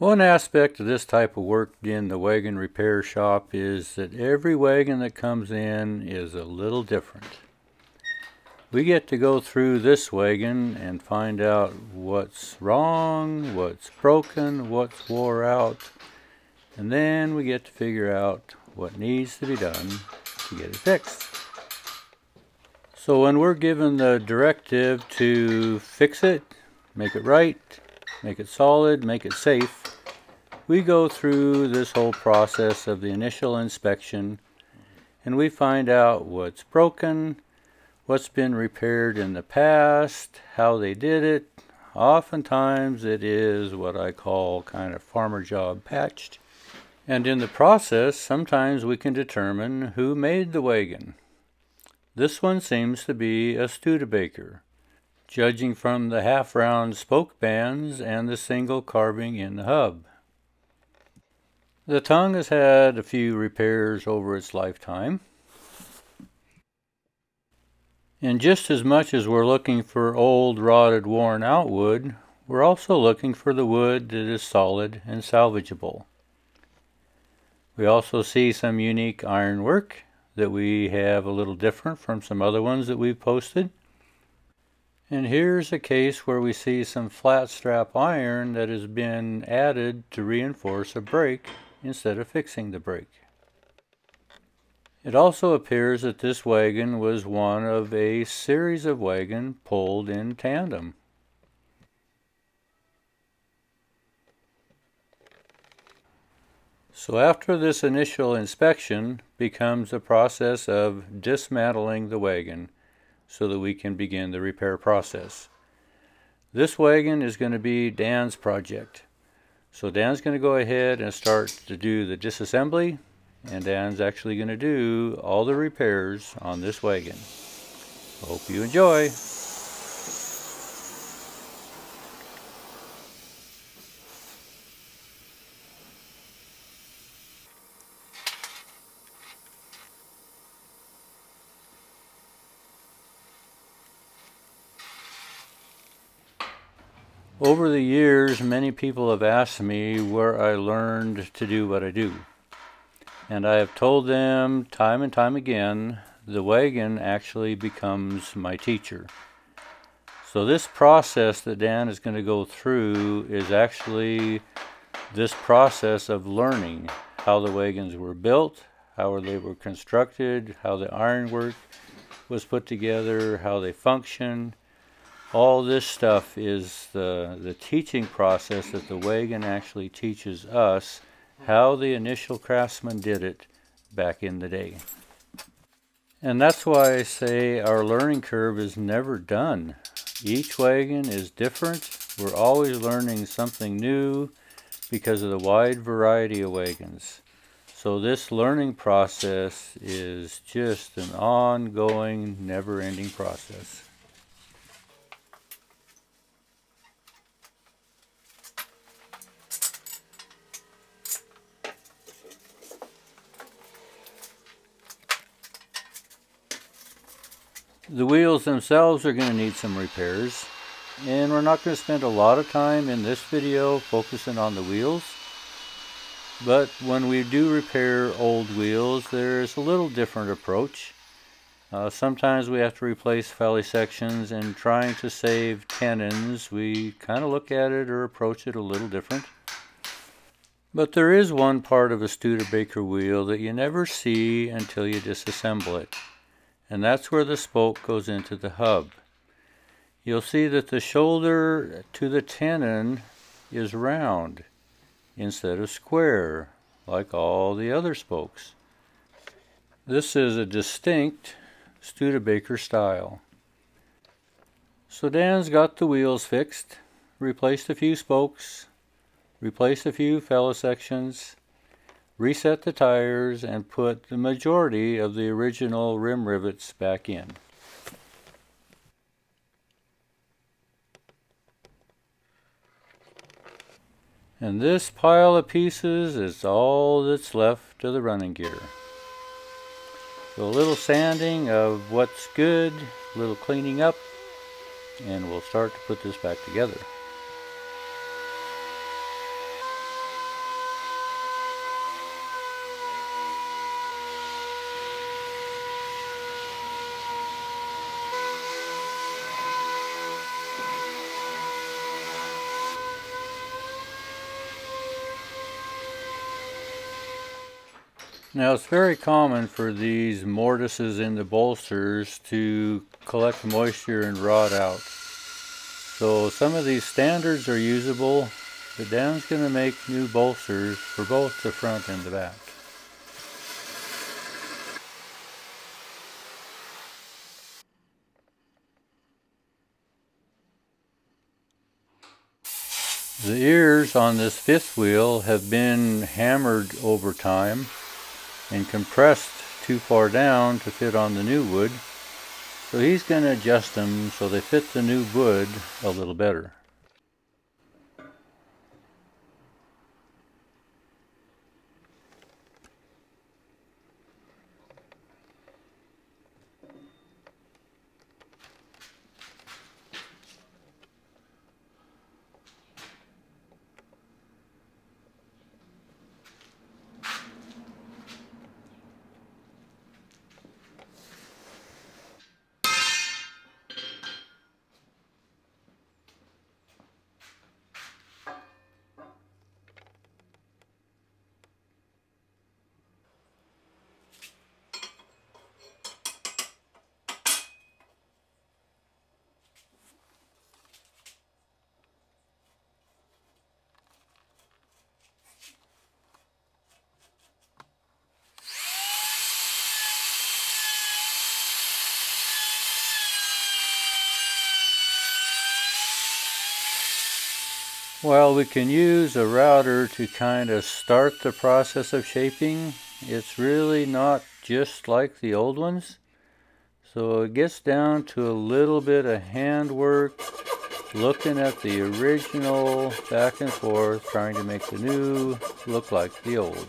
One aspect of this type of work in the wagon repair shop is that every wagon that comes in is a little different. We get to go through this wagon and find out what's wrong, what's broken, what's wore out, and then we get to figure out what needs to be done to get it fixed. So when we're given the directive to fix it, make it right, make it solid, make it safe, we go through this whole process of the initial inspection and we find out what's broken, what's been repaired in the past, how they did it. Oftentimes it is what I call kind of farmer job patched. And in the process, sometimes we can determine who made the wagon. This one seems to be a Studebaker, judging from the half-round spoke bands and the single carving in the hub. The tongue has had a few repairs over its lifetime. And just as much as we're looking for old, rotted, worn out wood, we're also looking for the wood that is solid and salvageable. We also see some unique ironwork that we have a little different from some other ones that we've posted. And here's a case where we see some flat strap iron that has been added to reinforce a brake instead of fixing the brake. It also appears that this wagon was one of a series of wagons pulled in tandem. So after this initial inspection becomes a process of dismantling the wagon so that we can begin the repair process. This wagon is going to be Dan's project. So Dan's going to go ahead and start to do the disassembly and Dan's actually going to do all the repairs on this wagon. Hope you enjoy. Over the years, many people have asked me where I learned to do what I do. And I have told them time and time again, the wagon actually becomes my teacher. So this process that Dan is going to go through is actually this process of learning how the wagons were built, how they were constructed, how the ironwork was put together, how they function, all this stuff is the, the teaching process that the wagon actually teaches us how the initial craftsman did it back in the day. And that's why I say our learning curve is never done. Each wagon is different. We're always learning something new because of the wide variety of wagons. So this learning process is just an ongoing, never-ending process. The wheels themselves are going to need some repairs and we're not going to spend a lot of time in this video focusing on the wheels but when we do repair old wheels there's a little different approach. Uh, sometimes we have to replace felly sections and trying to save tenons we kind of look at it or approach it a little different. But there is one part of a Studebaker wheel that you never see until you disassemble it and that's where the spoke goes into the hub. You'll see that the shoulder to the tenon is round instead of square like all the other spokes. This is a distinct Studebaker style. So Dan's got the wheels fixed, replaced a few spokes, replaced a few felloe sections, reset the tires and put the majority of the original rim rivets back in. And this pile of pieces is all that's left of the running gear. So a little sanding of what's good, a little cleaning up, and we'll start to put this back together. Now it's very common for these mortises in the bolsters to collect moisture and rot out. So some of these standards are usable, but Dan's going to make new bolsters for both the front and the back. The ears on this fifth wheel have been hammered over time and compressed too far down to fit on the new wood. So he's going to adjust them so they fit the new wood a little better. Well, we can use a router to kind of start the process of shaping. It's really not just like the old ones. So it gets down to a little bit of handwork, looking at the original back and forth, trying to make the new look like the old.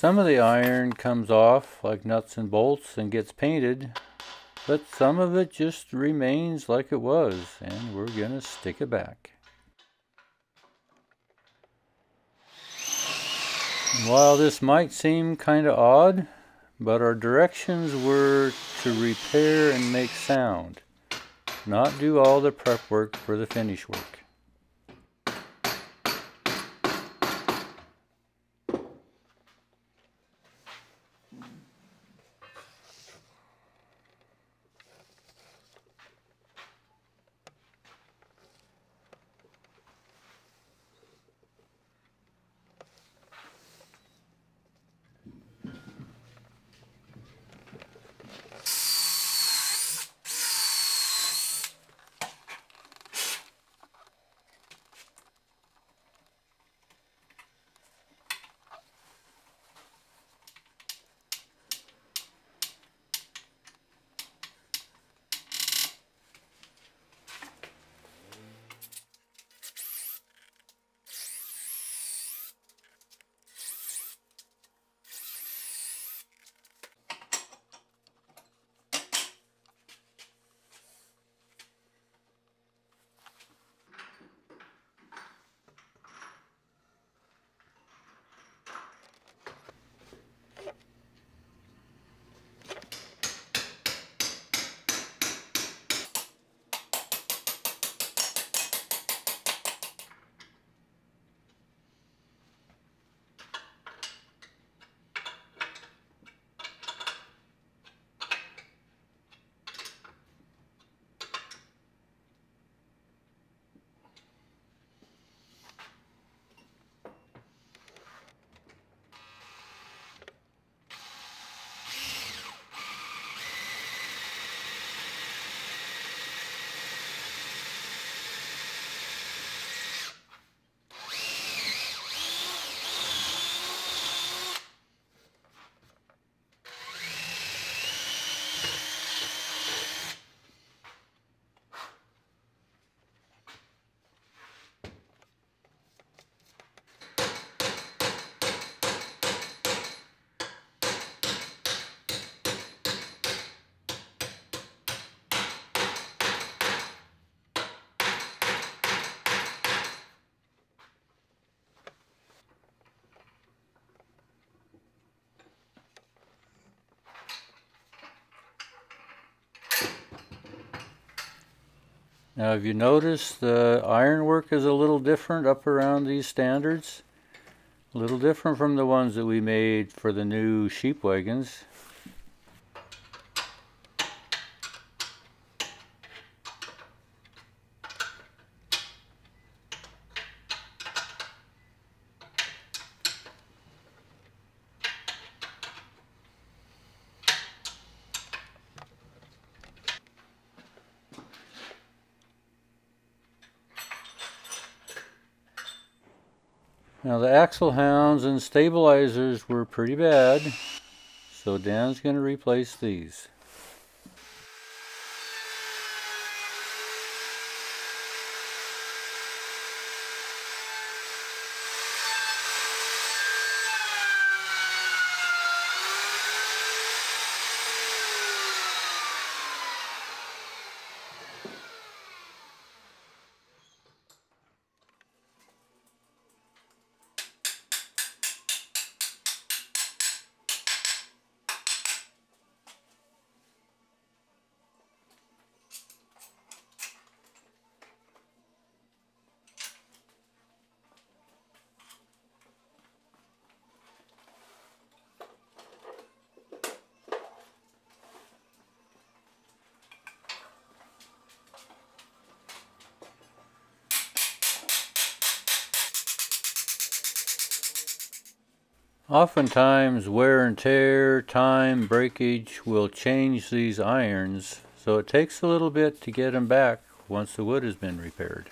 Some of the iron comes off like nuts and bolts and gets painted, but some of it just remains like it was, and we're going to stick it back. While this might seem kind of odd, but our directions were to repair and make sound, not do all the prep work for the finish work. Now have you noticed the ironwork is a little different up around these standards? A little different from the ones that we made for the new sheep wagons. Now the axle hounds and stabilizers were pretty bad, so Dan's going to replace these. Oftentimes wear and tear, time, breakage will change these irons, so it takes a little bit to get them back once the wood has been repaired.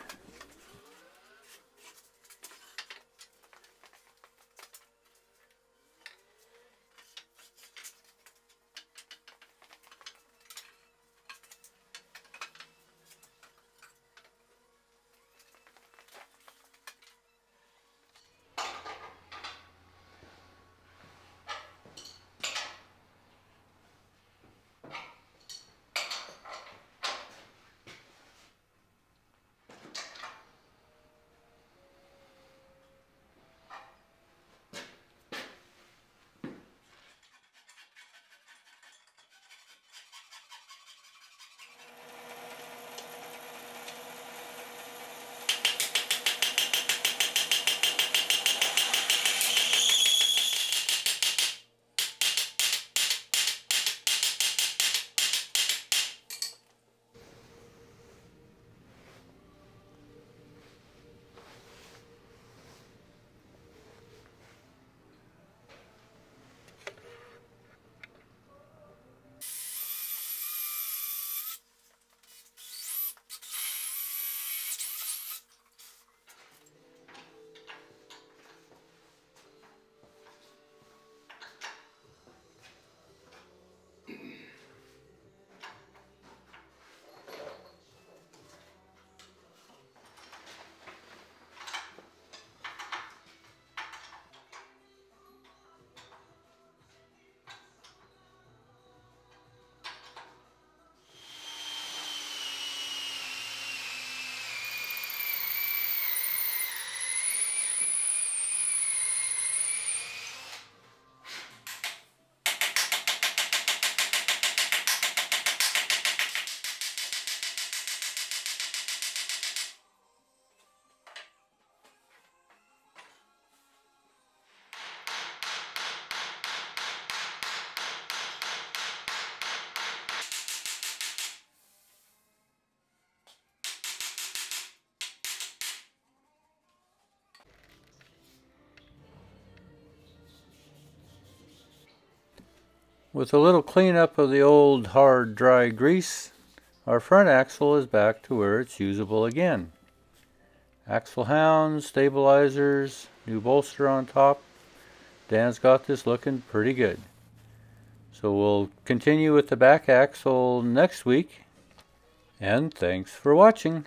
With a little cleanup of the old hard dry grease, our front axle is back to where it's usable again. Axle hounds, stabilizers, new bolster on top. Dan's got this looking pretty good. So we'll continue with the back axle next week. And thanks for watching.